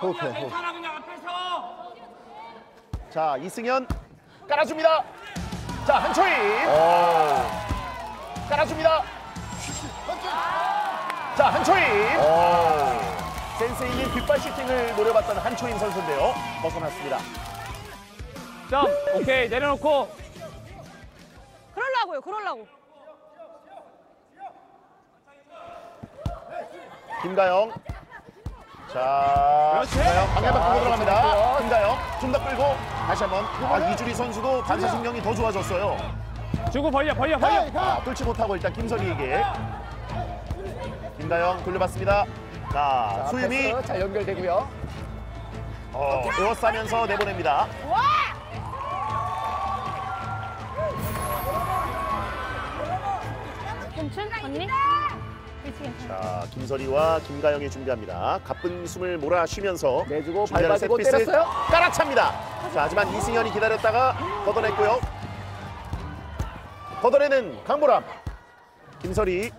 호흡해, 호흡. 괜찮아 그냥 앞에서. 자, 이승현 깔아줍니다. 자, 한초인 깔아줍니다. 자, 한초인 센스 있는 뒷발 슈팅을 노려봤던 한초인 선수인데요. 벗어났습니다. 점. 오케이 내려놓고. 그럴라고요, 그럴라고. 김가영. 자, 방해 바꾸고 들어갑니다. 김가영 좀 더 끌고 다시 한번 아, 이주리 선수도 반사 신경이 더 좋아졌어요. 주고 벌려 벌려 벌려. 아, 뚫지 못하고 일단 김선희에게 김가영 돌려봤습니다. 자, 패스 잘 연결되고요. 어, 에워싸면서 내보냅니다. 괜찮? 언니? 자, 김선희와 김가영이 준비합니다. 가쁜 숨을 몰아 쉬면서 내주고 세트피스 때렸어요. 깔아찹니다. 자, 하지만 이승현이 기다렸다가 걷어냈고요. 걷어내는 강보람, 김설이,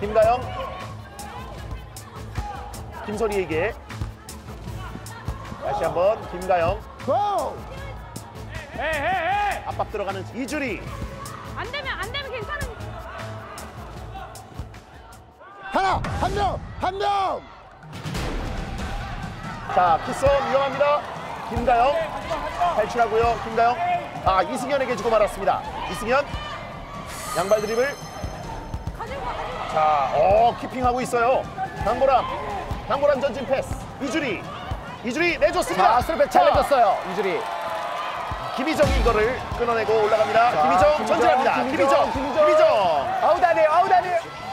김가영, 김설이에게 다시 한번 김가영 고! 압박 들어가는 이주리 하나, 한 명, 한 명. 자, 키썸 위험합니다. 김가영 탈출하고요. 김가영. 아, 이승현에게 주고 말았습니다. 이승현 양발 드립을 자, 어, 키핑하고 있어요. 강보람. 강보람 전진 패스. 이주리. 이주리 내줬습니다. 자, 스루패스 잘 자, 내줬어요. 이주리. 김희정이 이거를 끊어내고 올라갑니다. 자, 김희정 김희정, 전진합니다. 김희정, 김희정. 김희정. 김희정. 아웃 아니에요, 아웃 아니에요.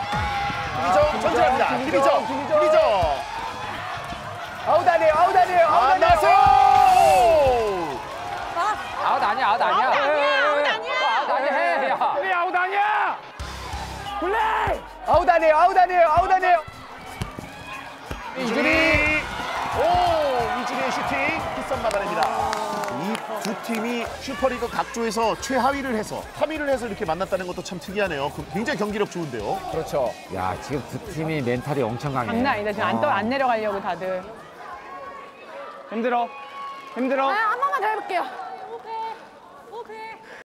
김희정 전진합니다. 김희정, 김희정. 아웃 아니에요, 아웃 아니에요, 아웃 안 아니에요. 아웃 아니야 아웃 아니야 아웃 아니야, 아웃 아니야. 아웃 아니야 야. 우리 아웃 아니야. 플레이. 아웃 아니에요, 아웃 아니에요, 아웃 아니에요. 이주리. 오, 이주리의 슈팅. kit선 막아냅니다. 이두 팀이 슈퍼리그 각조에서 최하위를 해서 3위를 해서 이렇게 만났다는 것도 참 특이하네요. 그 굉장히 경기력 좋은데요. 그렇죠. 야 지금 두 팀이 멘탈이 엄청 강해 장난 아니다. 지금 안, 떠, 안 내려가려고 다들. 힘들어. 힘들어. 아, 한 번만 더 해볼게요.